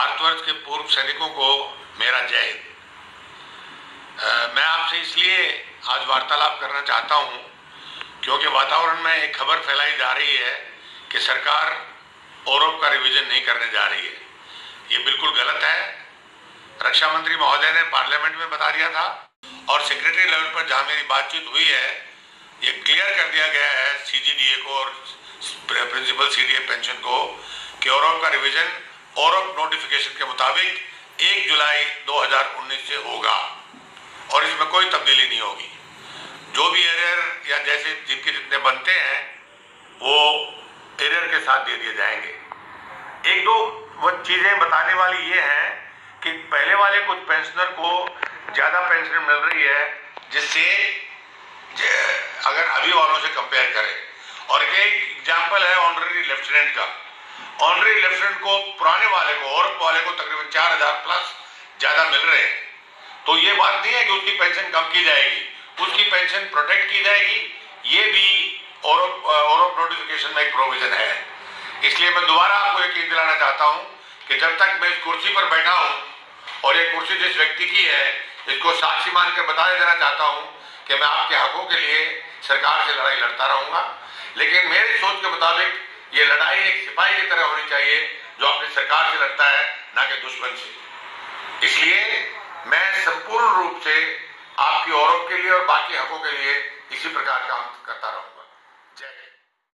भारतवर्ष के पूर्व सैनिकों को मेरा जय हिंद। मैं आपसे इसलिए आज वार्तालाप करना चाहता हूँ क्योंकि वातावरण में एक खबर फैलाई जा रही है कि सरकार औरब का रिवीजन नहीं करने जा रही है। ये बिल्कुल गलत है। रक्षा मंत्री महोदय ने पार्लियामेंट में बता दिया था और सेक्रेटरी लेवल पर जहाँ मेरी बातचीत हुई है, ये क्लियर कर दिया गया है सीजीडीए को और प्रिंसिपल सीडीए पेंशन को कि औरब का रिवीजन औरब नोटिफिकेशन के मुताबिक 1 जुलाई 2019 से होगा। और इसमें कोई तब्दीली नहीं होगी। जो भी एरियर या जैसे जिनके जितने बनते हैं, वो एरियर के साथ दे दिए जाएँगे। एक दो वो चीज़ें बताने वाली ये हैं कि पहले वाले कुछ पेंशनर को ज़्यादा पेंशन मिल रही है, जिससे अगर अभी वालों से कंपेयर करें। और एक एग्ज़ाम्पल है ऑनरी लेफ्टिनेंट का। ऑनरी लेफ्टिनेंट को वाले को और वाले को तकरीबन चार हज़ार प्लस ज़्यादा मिल रहे हैं। तो ये बात नहीं है कि उसकी पेंशन कम की जाएगी। उसकी पेंशन प्रोटेक्ट की जाएगी। ये भी और नोटिफिकेशन में एक प्रोविज़न है। इसलिए मैं दोबारा आपको एक दिलाना चाहता हूँ कि जब तक मैं इस कुर्सी पर बैठा हूँ, और ये कुर्सी जिस व्यक्ति की है, इसको साक्षी मानकर बता देना चाहता हूँ कि मैं आपके हकों के लिए सरकार से लड़ाई लड़ता रहूँगा। लेकिन मेरी सोच के मुताबिक ये लड़ाई एक सिपाही की तरह होनी चाहिए, जो अपनी सरकार से लड़ता है, ना कि दुश्मन से। इसलिए मैं संपूर्ण रूप से आपकी औरत के लिए और बाकी हकों के लिए इसी प्रकार